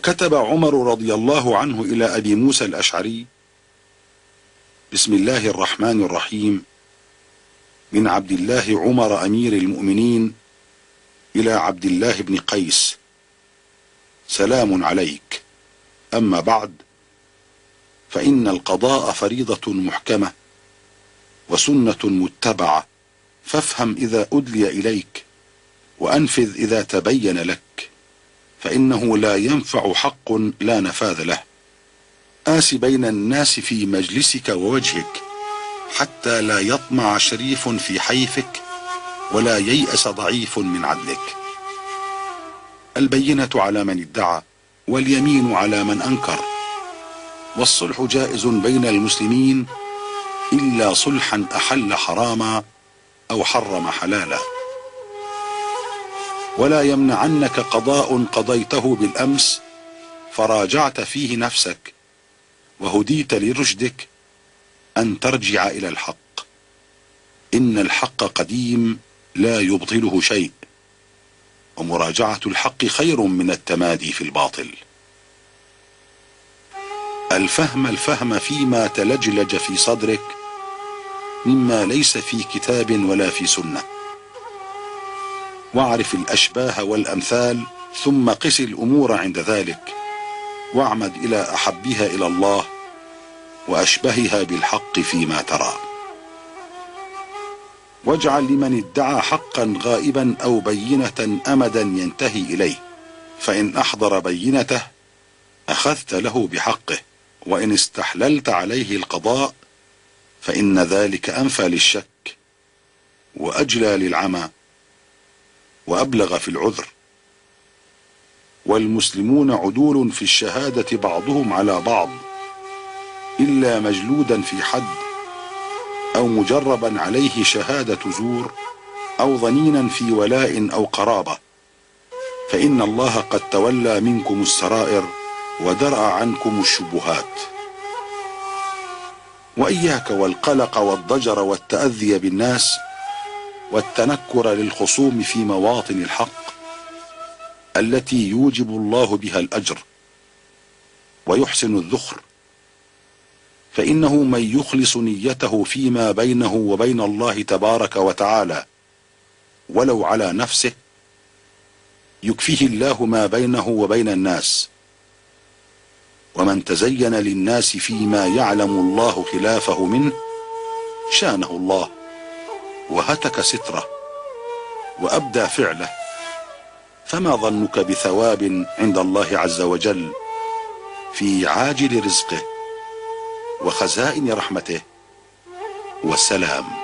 وكتب عمر رضي الله عنه إلى أبي موسى الأشعري بسم الله الرحمن الرحيم من عبد الله عمر أمير المؤمنين إلى عبد الله بن قيس سلام عليك. أما بعد فإن القضاء فريضة محكمة وسنة متبعة فافهم إذا أدلي إليك وأنفذ إذا تبين لك. فإنه لا ينفع حق لا نفاذ له. آس بين الناس في مجلسك ووجهك حتى لا يطمع شريف في حيفك ولا ييأس ضعيف من عدلك. البينة على من ادعى واليمين على من أنكر. والصلح جائز بين المسلمين إلا صلحا أحل حراما أو حرم حلالا. ولا يمنعنك قضاء قضيته بالأمس فراجعت فيه نفسك وهديت لرشدك أن ترجع إلى الحق. إن الحق قديم لا يبطله شيء ومراجعة الحق خير من التمادي في الباطل. الفهم الفهم فيما تلجلج في صدرك مما ليس في كتاب ولا في سنة. واعرف الأشباه والأمثال ثم قس الأمور عند ذلك واعمد إلى أحبها إلى الله وأشبهها بالحق فيما ترى. واجعل لمن ادعى حقا غائبا أو بينة أمدا ينتهي إليه فإن أحضر بينته أخذت له بحقه وإن استحللت عليه القضاء فإن ذلك أنفى للشك وأجلى للعمى. وأبلغ في العذر. والمسلمون عدول في الشهادة بعضهم على بعض إلا مجلودا في حد أو مجربا عليه شهادة زور أو ظنينا في ولاء أو قرابة. فإن الله قد تولى منكم السرائر ودرأ عنكم الشبهات. وإياك والقلق والضجر والتأذي بالناس والتنكر للخصوم في مواطن الحق التي يوجب الله بها الأجر ويحسن الذخر فإنه من يخلص نيته فيما بينه وبين الله تبارك وتعالى ولو على نفسه يكفيه الله ما بينه وبين الناس ومن تزين للناس فيما يعلم الله خلافه منه شانه الله. وهتك ستره وأبدى فعله. فما ظنك بثواب عند الله عز وجل في عاجل رزقه وخزائن رحمته؟ والسلام